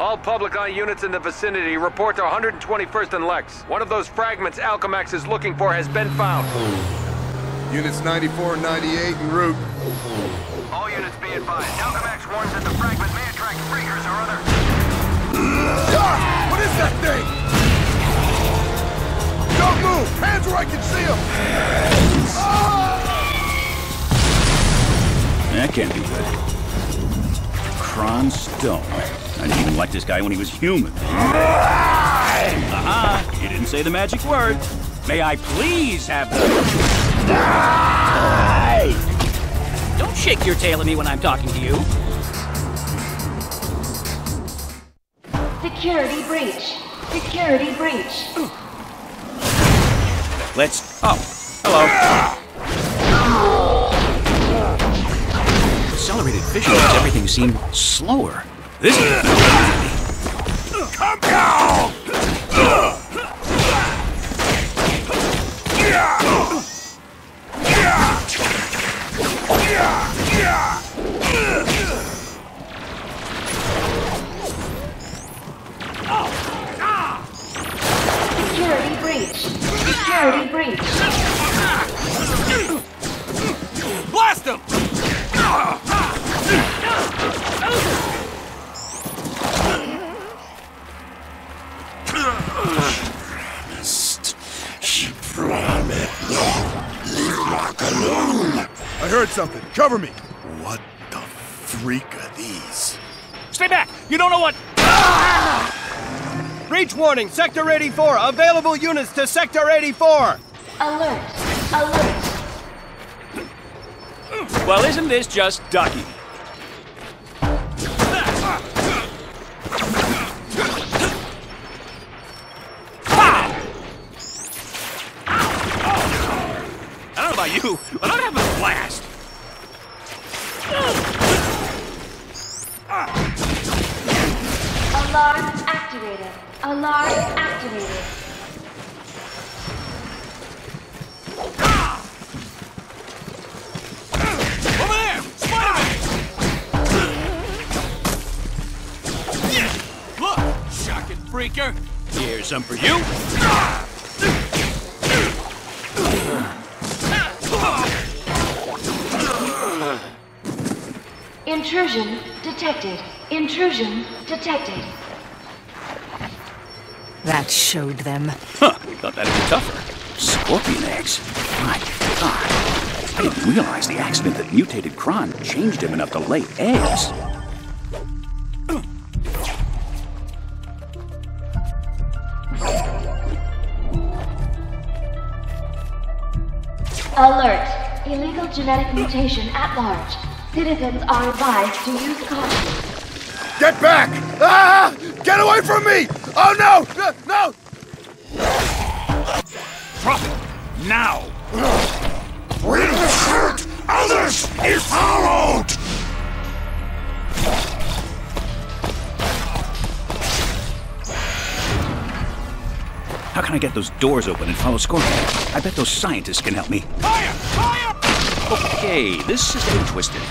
All public eye units in the vicinity report to 121st and Lex. One of those fragments Alchemax is looking for has been found. Units 94 and 98 en route. All units be advised. Alchemax warns that the fragment may attract freakers or other... Ah! What is that thing? Don't move! Hands where I can see them! That can't be good. Kron Stone. I didn't even like this guy when he was human. Aha! You didn't say the magic word. May I please have the... Don't shake your tail at me when I'm talking to you. Security breach. Security breach. Let's... Oh, hello. Accelerated vision makes everything seem slower. This. Come down! Security breach. Security breach. Blast him! Heard something. Cover me. What the freak are these? Stay back! You don't know what... Ah! Breach warning, Sector 84. Available units to Sector 84. Alert. Alert. Well, isn't this just ducky? Shocking! Here's some for you. Intrusion detected. Intrusion detected. That showed them. Huh, we thought that'd be tougher. Scorpion eggs. My God. I didn't realize the accident that mutated Kron changed him enough to lay eggs. Alert. Illegal genetic mutation at large. Citizens are advised to use caution. Get back! Ah! Get away from me! Oh no! No! no! Drop it! Now! We hurt others! He followed! How can I get those doors open and follow Scorpion? I bet those scientists can help me. Fire! Fire! Okay, this is getting twisted.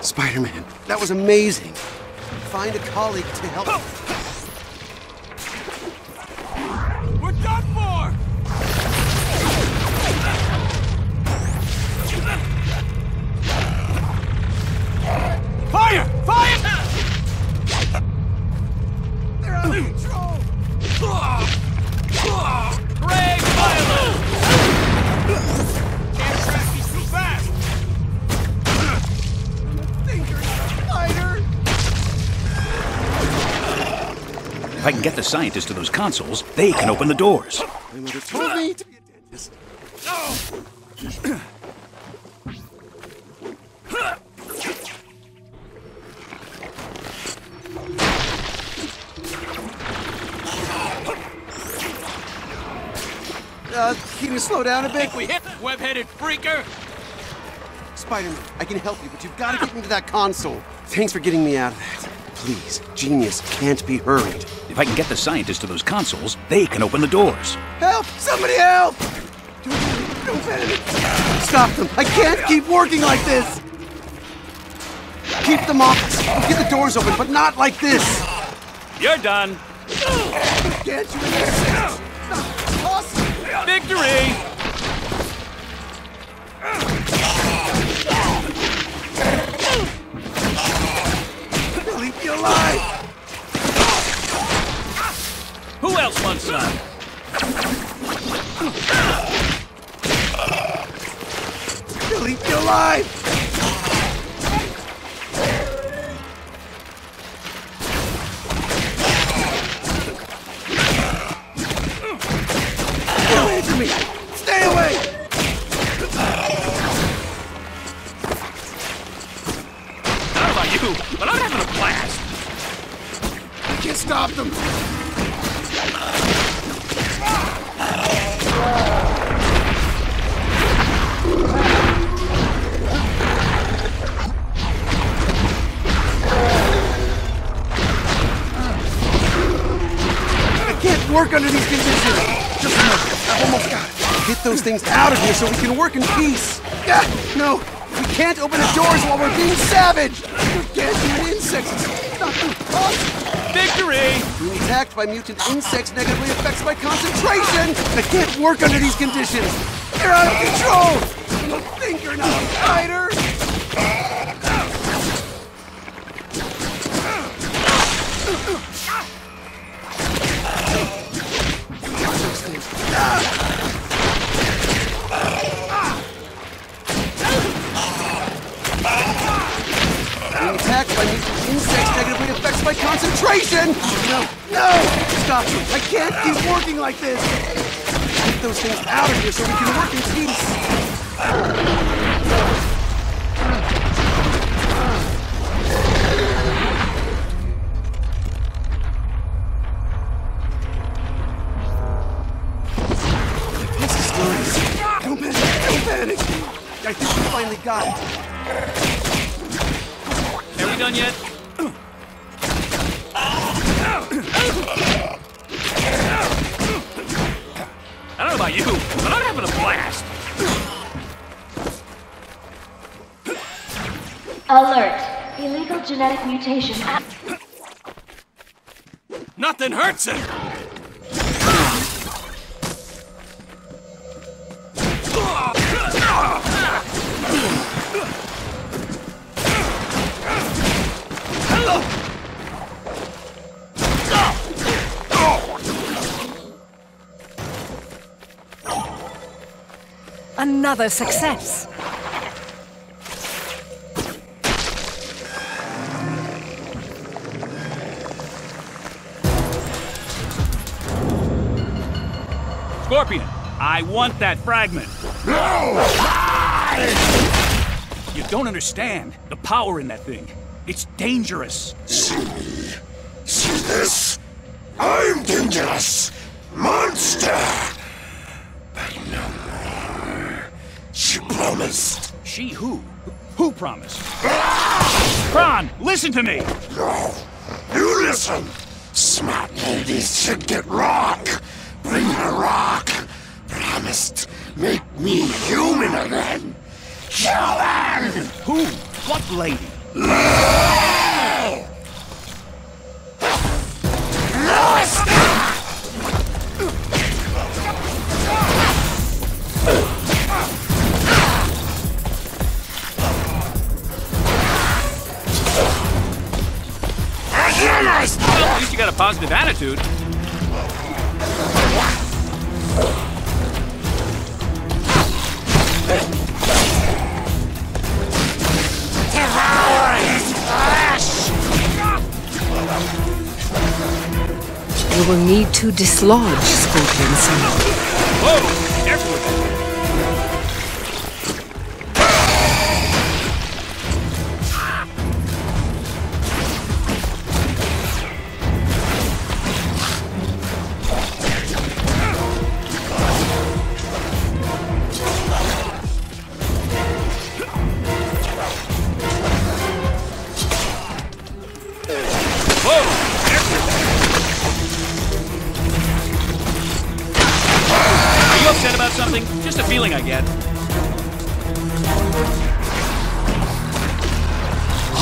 Spider-Man, that was amazing. Find a colleague to help. The scientists to those consoles, they can open the doors. My mother told me to be a dentist. Uh, can you slow down a bit? We hit the web-headed freaker. Spider-Man, I can help you, but you've got to get me to that console. Thanks for getting me out of that. Please, genius can't be hurried. If I can get the scientists to those consoles, they can open the doors. Help! Somebody help! Don't, don't. Stop them! I can't keep working like this! Keep them off! We'll get the doors open, but not like this! You're done. Can't you understand? Not possible! Victory! Billy, be alive! Else wants some? Billy, be alive! So we can work in peace! Ah, no! We can't open the doors while we're being savage! We're dancing insects! It's not possible! Victory! Being attacked by mutant insects negatively affects my concentration! I can't work under these conditions! You're out of control! You think you're not a fighter? my concentration! No, no! Stop! I can't keep working like this! Get those things out of here so we can work in peace! This is good. Don't panic! Don't panic! I think we finally got it. Are we done yet? I don't know about you, but I'm having a blast. Alert! Illegal genetic mutation Nothing hurts it. Another success. Scorpion, I want that fragment. No! You don't understand the power in that thing. It's dangerous. See this? I'm dangerous! Monster! But no more. She promised. She who? Who promised? Kron, listen to me! No. You listen! Smart ladies should get rock! Bring her rock! Promised make me human again! Kill them! Who? What lady? Well, at least you got a positive attitude. will need to dislodge Scorpion. Whoa! Careful upset about something? Just a feeling I get.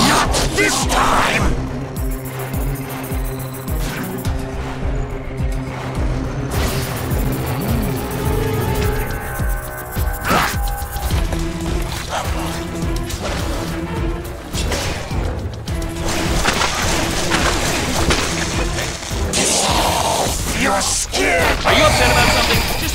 Not This time! Are you upset about something?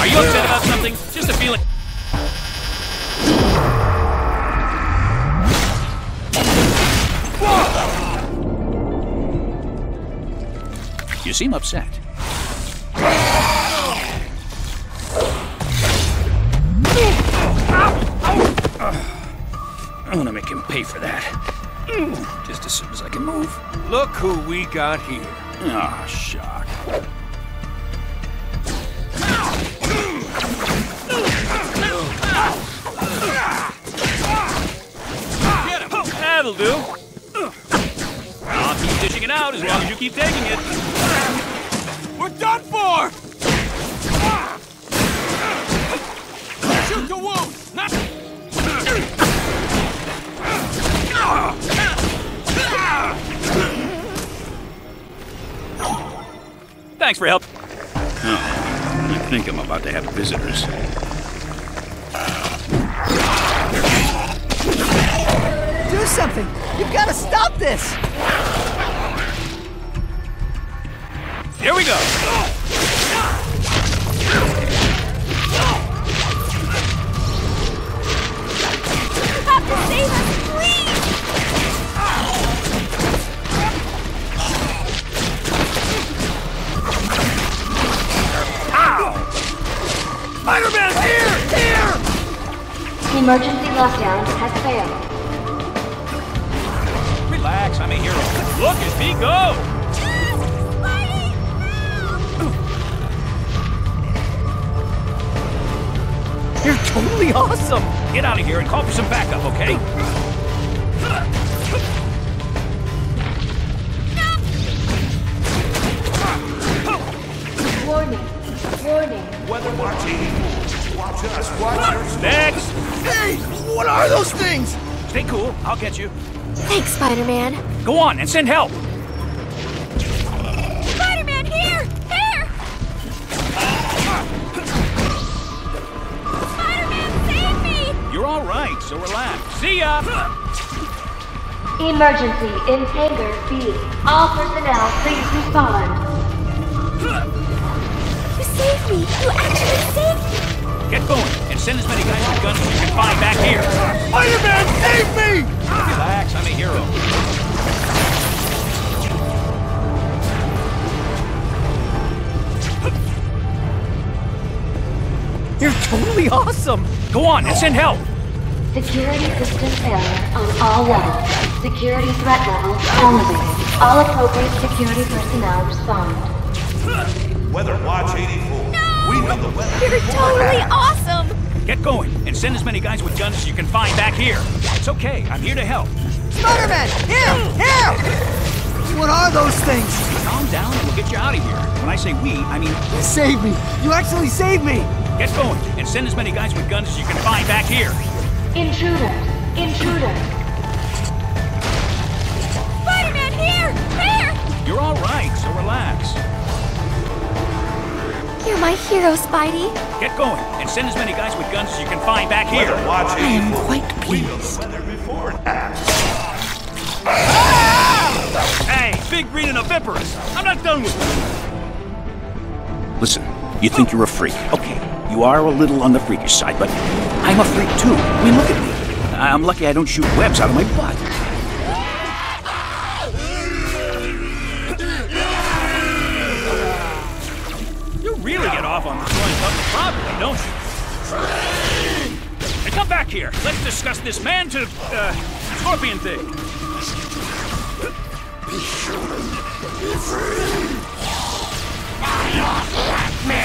Are you upset about something? Just a feeling. You seem upset. I'm gonna make him pay for that. Just as soon as I can move. Look who we got here. Ah, shock. Thanks for help. Oh, I think I'm about to have visitors. Do something! You've got to stop this! Here we go. Spider-Man, here! Here! Emergency lockdown has failed. Relax, I'm a hero. Look at me go! You're totally awesome! Get out of here and call for some backup, okay? 84. Watch us, watch your Next! Hey! What are those things? Stay cool, I'll get you. Thanks, Spider-Man. Go on and send help! Spider-Man, here! Here! Spider-Man, save me! You're all right, so relax. See ya! Emergency in Hangar B. All personnel, please respond. You saved me! You actually saved me! Get going and send as many guys with guns as you can find back here. Spider-Man, save me! Relax, I'm a hero. You're totally awesome! Go on and send help! Security system failure on all levels. Security threat level elevated. All appropriate security personnel respond. Weather Watch 84. We know the weather. You're totally awesome! Get going and send as many guys with guns as you can find back here. It's okay, I'm here to help. Spider-Man, here! Here! What are those things? Calm down and we'll get you out of here. When I say we, I mean You saved me! You actually saved me! get going and send as many guys with guns as you can find back here. Intruder! Intruder! Spider-Man, here! Here! Here! You're all right, so relax. You're my hero, Spidey. Get going, and send as many guys with guns as you can find back here. I am quite pleased. Hey, big green and oviparous! I'm not done with you! Listen, you think you're a freak. Okay, you are a little on the freakish side, but I'm a freak too. I mean, look at me. I'm lucky I don't shoot webs out of my butt. Here. Let's discuss this man to, uh, scorpion thing. Be human. Be free. I'm not like me.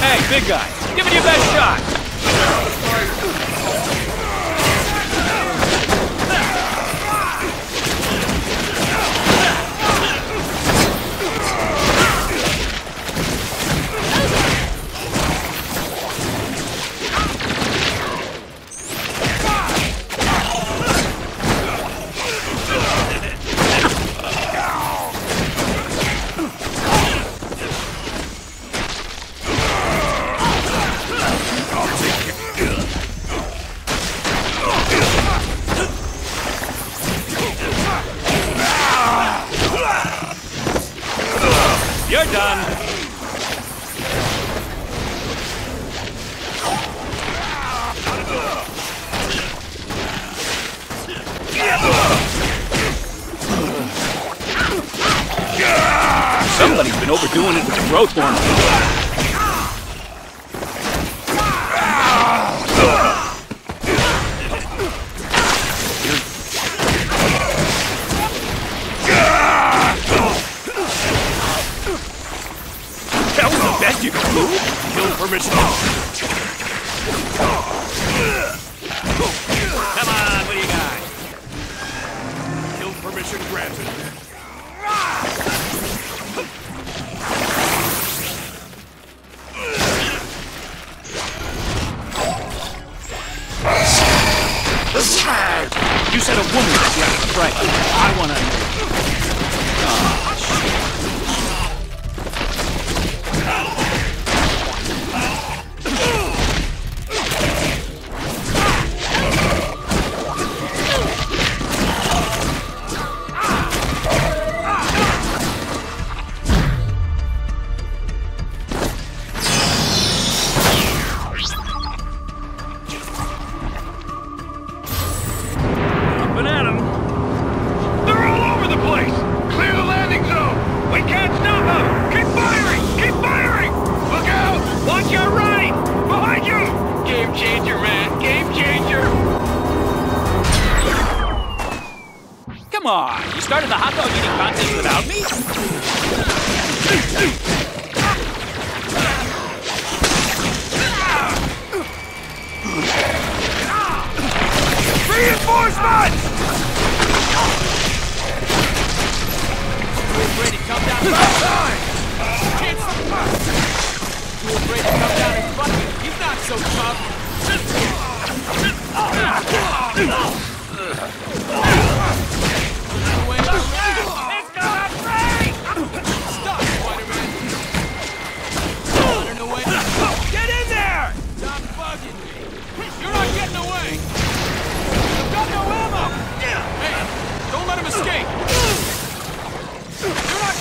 Hey, big guy, give it your best shot. Somebody's been overdoing it with the growth hormone.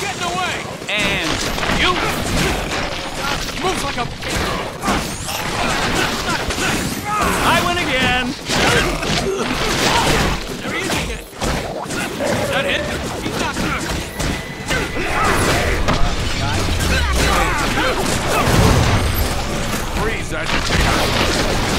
Getting away! And you! Moves like a... I win again! There he is again! Is that it? Freeze, agitator!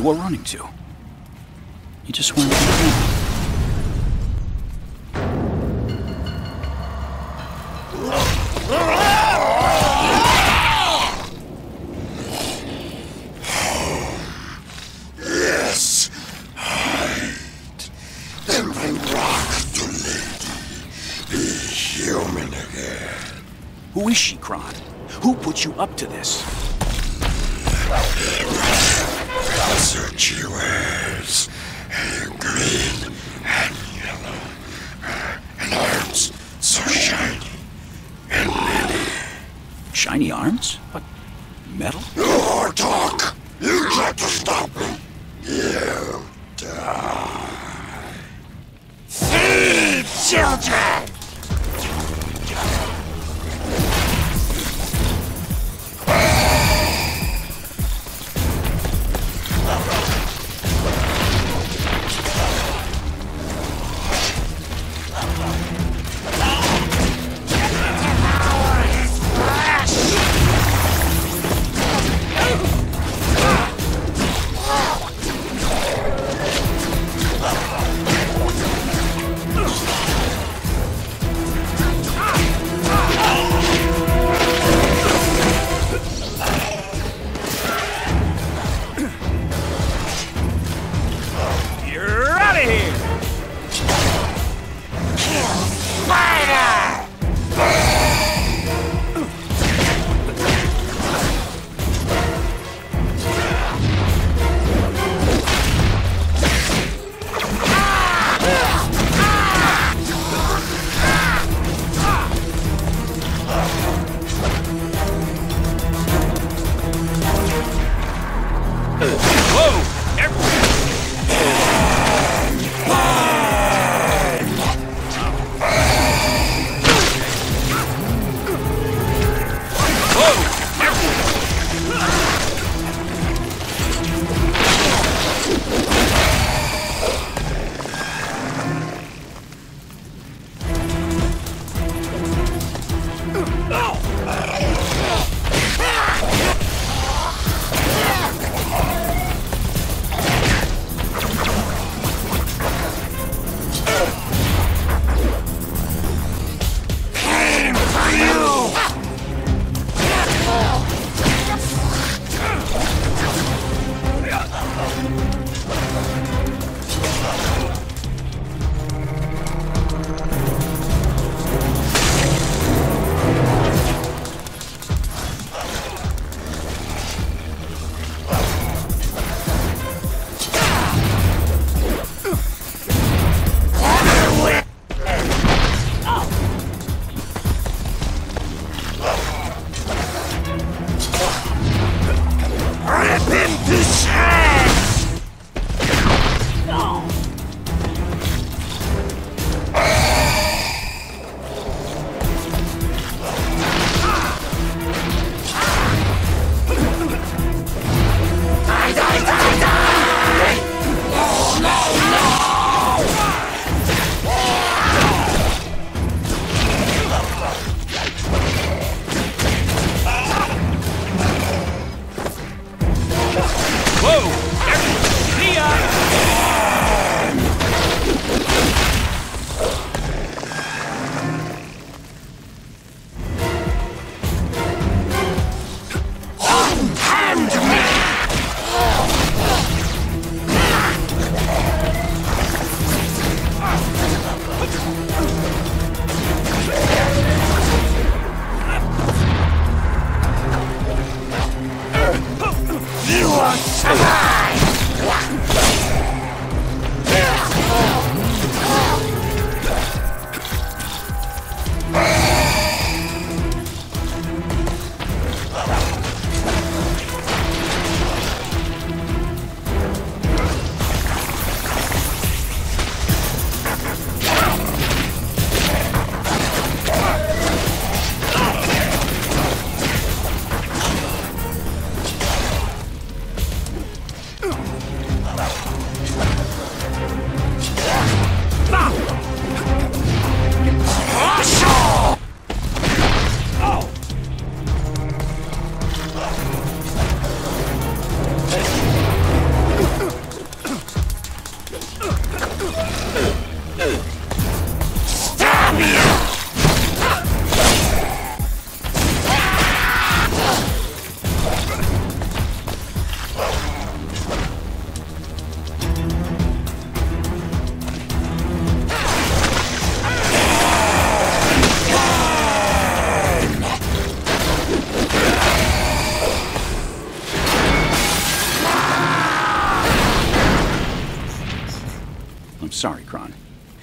you were running to. You just went. Yes, hide. Then bring rock to lady. Be human again. Who is she, Kron? Who put you up to Whoa! Everyone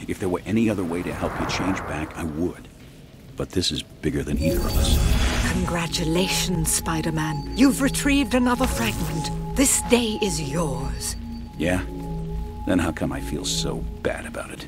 If there were any other way to help you change back, I would. But this is bigger than either of us. Congratulations, Spider-Man. You've retrieved another fragment. This day is yours. Yeah? Then how come I feel so bad about it?